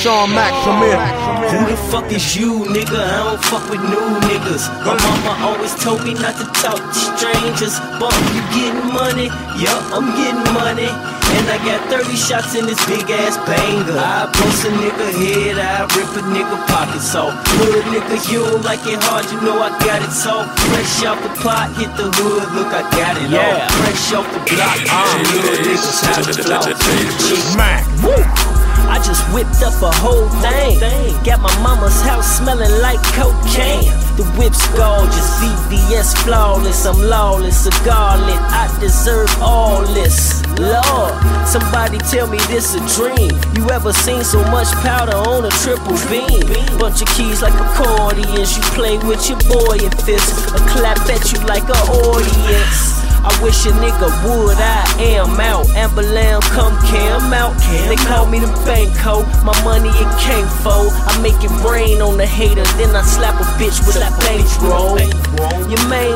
Sean Mack, come here. Who the fuck is you, nigga? I don't fuck with new niggas. My mama always told me not to talk to strangers. But you getting money? Yup, I'm getting money. And I got 30 shots in this big ass banger. I bust a nigga head, I rip a nigga pockets off. Hood nigga, you don't like it hard, you know I got it soft. Fresh off the pot, hit the hood, look, I got it Yeah. all. Fresh off the block, uh, little niggas how to flow. Mac. Whipped up a whole thing. Got my mama's house smelling like cocaine. The whip's gorgeous, VVS flawless. I'm lawless, a garland. I deserve all this. Lord, somebody tell me this a dream. You ever seen so much powder on a triple beam? Bunch of keys like accordions. You play with your boy and fist. A clap at you like an audience. Wish a nigga would, I am out. Amberlam, come cam out. They call me the banco, my money it came for. I make it rain on the hater, then I slap a bitch with a bankroll. Your main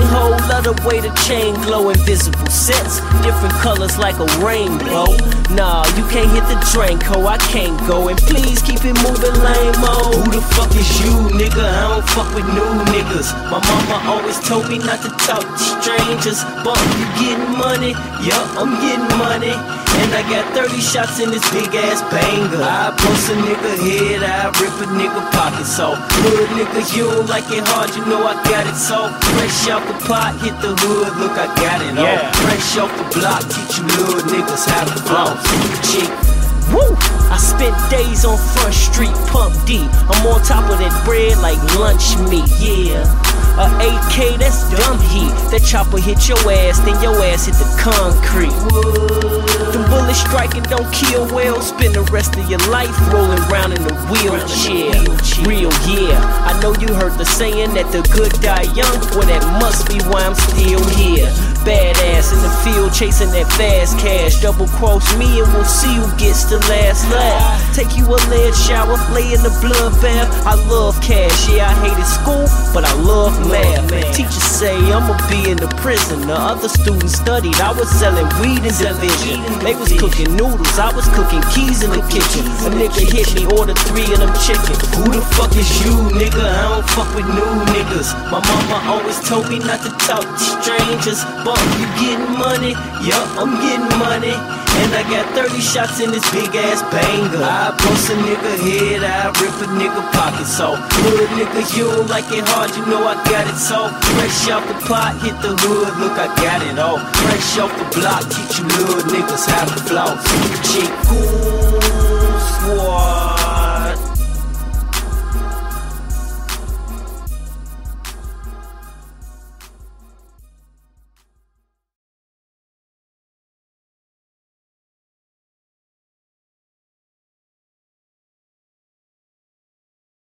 love the way the chain glow. Invisible sets, different colors like a rainbow. Nah, you can't hit the drink, ho, I can't go. And please keep it moving, lame-o. Who the fuck is you, nigga? Don't fuck with new niggas. My mama always told me not to talk to strangers. But you getting money? Yup, I'm getting money. And I got 30 shots in this big ass banger. I bust a nigga head, I rip a nigga pockets off. Hood nigga, you don't like it hard, you know I got it soft. Fresh off the pot, hit the hood, look, I got it all. Yeah. Fresh off the block, teach you little niggas how to floss. Chick, spent days on Front Street, pump D. I'm on top of that bread like lunch meat, yeah. A AK, that's dumb heat. That chopper hit your ass, then your ass hit the concrete. The bullets striking don't kill well. Spend the rest of your life rolling around in a wheelchair. Real, yeah. I know you heard the saying that the good die young. Well, that must be why I'm still here. Badass in the field chasing that fast cash. Double cross me and we'll see who gets the last laugh. Take you a lead shower, lay in the blood bath. I love cash, yeah, I hated school, but I love math. Teachers say I'ma be in the prison. The other students studied, I was selling weed in division. They was cooking noodles, I was cooking keys in the kitchen. A nigga hit me, order three of them chicken. Who the fuck is you, nigga? I don't fuck with new niggas. My mama always told me not to talk to strangers. But you getting money? Yup, I'm getting money. And I got 30 shots in this big ass banger. I bust a nigga head, I rip a nigga pockets off. Hood nigga, you don't like it hard, you know I got it soft. Fresh off the pot, hit the hood, look, I got it all. Fresh off the block, teach you little niggas how to floss. Chick, cool.